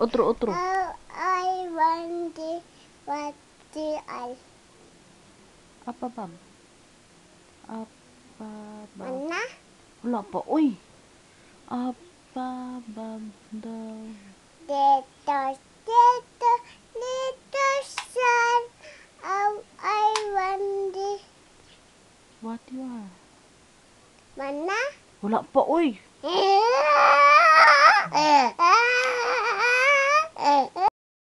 otro otro I want the what the I Apa, Bam? Apa, Bam? mana? Wala apa uy. Apa, Bam. Little, little, little sun. Oh, I want the What you are? mana? Wala pa, uy. Eh,